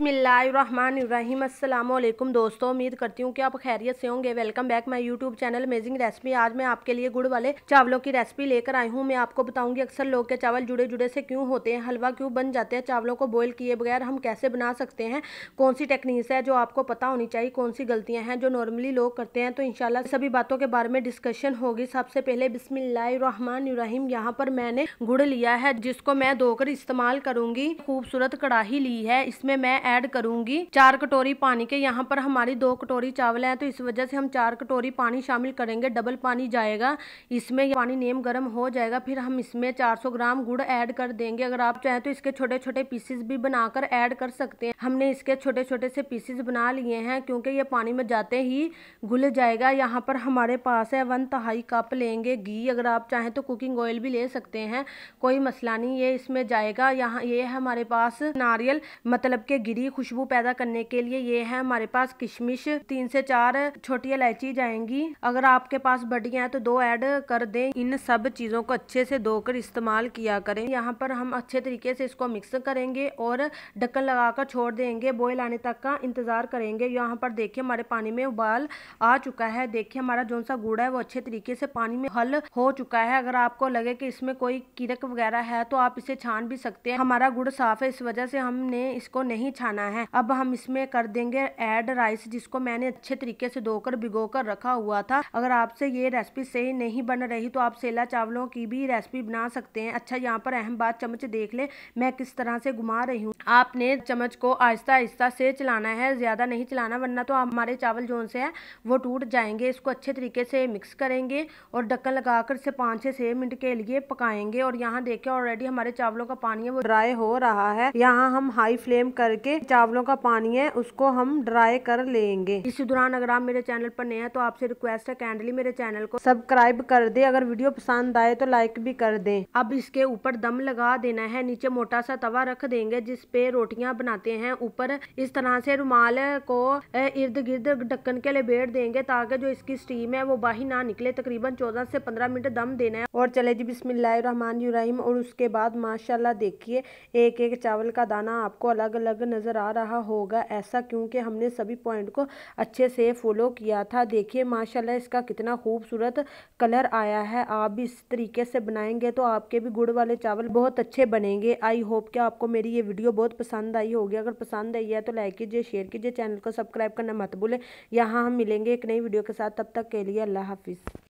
बिसमीम अल्लाम दोस्तों, उम्मीद करती हूँ कि आप खैरियत से होंगे। Welcome back my YouTube channel amazing recipe आज मैं आपके लिए गुड़ वाले चावलों की रेसिपी लेकर आई हूँ। मैं आपको बताऊँगी अक्सर लोग के चावल जुड़े जुड़े से क्यों होते हैं, हलवा क्यों बन जाते हैं, चावलों को बॉयल किए बगैर हम कैसे बना सकते हैं कौन सी टेक्निक्स है जो आपको पता होनी चाहिए कौन सी गलतियाँ हैं जो नॉर्मली लोग करते हैं। तो इनशाला सभी बातों के बारे में डिस्कशन होगी। सबसे पहले बिस्मिल्लाहिर्रहमानिर्रहीम, यहाँ पर मैंने गुड़ लिया है, जिसको मैं धोकर इस्तेमाल करूँगी। खूबसूरत कड़ाही ली है। इसमें मैं ऐड करूँगी। चार कटोरी पानी के, यहाँ पर हमारी दो कटोरी चावल है तो इस वजह से हम चार कटोरी पानी शामिल करेंगे। डबल पानी जाएगा। इसमें पानी नेम गर्म हो जाएगा, फिर हम इसमें 400 ग्राम गुड़ ऐड कर देंगे। अगर आप चाहें तो इसके छोटे छोटे पीसेस भी बनाकर ऐड कर सकते हैं। हमने इसके छोटे छोटे से पीसेस बना लिए हैं, क्योंकि ये पानी में जाते ही घुल जाएगा। यहाँ पर हमारे पास है वन तहाई कप लेंगे घी। अगर आप चाहें तो कुकिंग ऑयल भी ले सकते हैं। कोई मसला नहीं, ये इसमें जाएगा। यहाँ, ये है हमारे पास नारियल मतलब के गिरी खुशबू पैदा करने के लिए ये है, हमारे पास किशमिश, तीन से चार छोटी इलायची जाएँगी। अगर आपके पास बड़ियाँ है तो दो ऐड कर दें। इन सब चीज़ों को अच्छे से धोकर इस्तेमाल किया करें। यहाँ पर हम अच्छे तरीके से इसको मिक्स करेंगे और ढक्कन लगाकर छोड़ देंगे। बॉयल आने तक का इंतज़ार करेंगे। यहाँ पर देखिए, हमारे पानी में उबाल आ चुका है। देखिए, हमारा जो सा गुड़ है, वो अच्छे तरीके से पानी में हल हो चुका है। अगर आपको लगे कि इसमें कोई किरक वगैरह है तो आप इसे छान भी सकते हैं। हमारा गुड़ साफ़ है, इस वजह से हमने इसको नहीं छाना है। अब हम इसमें कर देंगे ऐड राइस जिसको मैंने अच्छे तरीके से धोकर भिगो कर रखा हुआ था। अगर आपसे ये रेसिपी सही नहीं बन रही तो आप सेला चावलों की भी रेसिपी बना सकते हैं। अच्छा यहाँ पर अहम बात, चम्मच देख ले। मैं किस तरह से घुमा रही हूँ। आपने चम्मच को आहिस्ता आहिस्ता से चलाना है। ज़्यादा नहीं चलाना, वरना तो हमारे चावल जो से है, वो टूट जाएँगे। इसको अच्छे तरीके से मिक्स करेंगे और ढक्कन लगाकर से पाँच से छह मिनट के लिए पकाएँगे। और यहाँ देखिए ऑलरेडी हमारे चावलों का पानी है, वो ड्राई हो रहा है। यहाँ हम हाई फ्लेम करके चावलों का पानी है, उसको हम ड्राई कर लेंगे। इसी दौरान अगर आप मेरे चैनल पर नए हैं तो आपसे रिक्वेस्ट है कैंडली मेरे चैनल को सब्सक्राइब कर दे। अगर वीडियो पसंद आए तो लाइक भी कर दे। अब इसके ऊपर दम लगा देना है, नीचे मोटा सा तवा रख देंगे, जिस पे रोटियाँ बनाते हैं। ऊपर इस तरह से रुमाल को इर्द गिर्द ढक्कन के लिए बैठ देंगे, ताकि जो इसकी स्टीम है, वो बाही ना निकले। तकरीबन चौदह से पंद्रह मिनट दम देना है। और चले जी, बिस्मिल्लाहिर्रहमानिर्रहीम। और उसके बाद माशाल्लाह देखिए एक एक चावल का दाना आपको अलग अलग नज़र आ रहा होगा। ऐसा क्योंकि हमने सभी पॉइंट को अच्छे से फॉलो किया था। देखिए, माशाल्लाह, इसका कितना खूबसूरत कलर आया है। आप भी इस तरीके से बनाएँगे तो आपके भी गुड़ वाले चावल बहुत अच्छे बनेंगे। आई होप कि आपको मेरी ये वीडियो बहुत पसंद आई होगी। अगर पसंद आई है तो लाइक कीजिए शेयर कीजिए चैनल को सब्सक्राइब करना मत भूलें। यहाँ हम मिलेंगे एक नई वीडियो के साथ। तब तक के लिए अल्लाह हाफिज़।